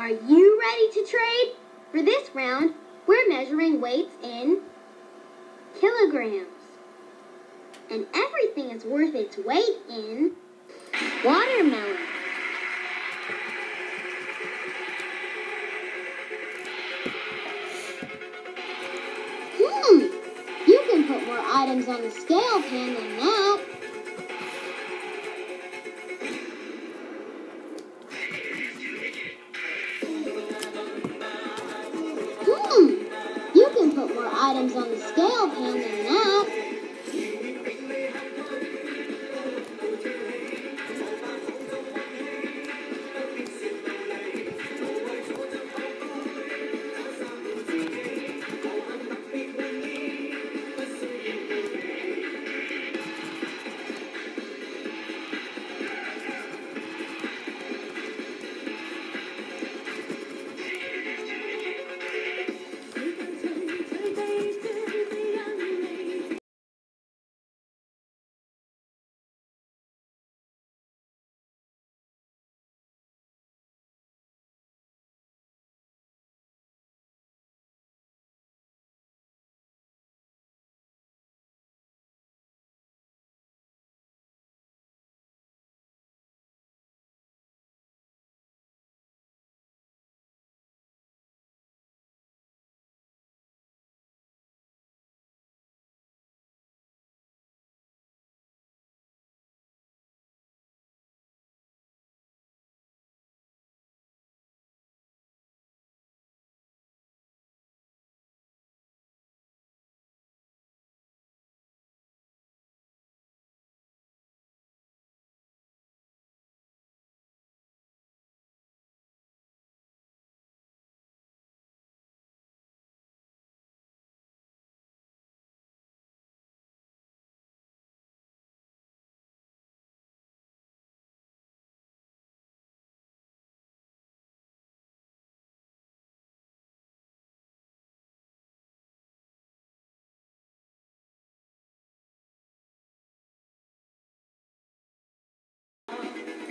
Are you ready to trade? For this round, we're measuring weights in kilograms. And everything is worth its weight in watermelon. Hmm, you can put more items on the scale pan than that. Items on the scale pan than that.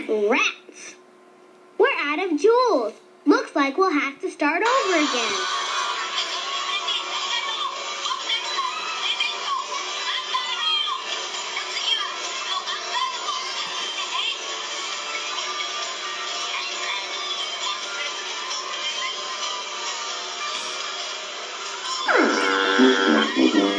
Rats! We're out of jewels. Looks like we'll have to start over again. Thank